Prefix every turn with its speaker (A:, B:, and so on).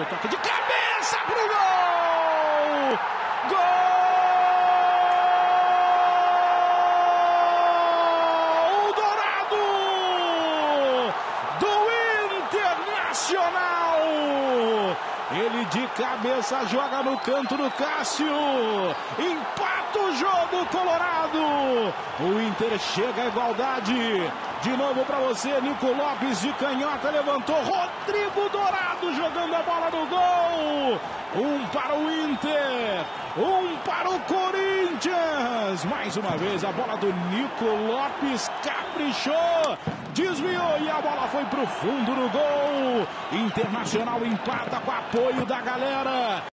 A: na área, toque de cabeça pro gol! Gol dourado do Internacional! Ele de cabeça joga no canto do Cássio. Empata o jogo colorado. O Inter chega à igualdade. De novo para você, Nico Lopes de canhota levantou. Rodrigo Dourado jogando a bola no gol. Um para o Inter, um para o Corinthians. Mais uma vez a bola do Nico Lopes caprichou, desviou e a bola foi para o fundo do gol. Internacional empata com apoio da galera.